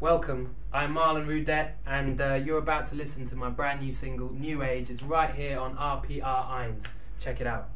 Welcome, I'm Marlon Roudette, and uh, you're about to listen to my brand new single, New Age. It's right here on RPR Eins. Check it out.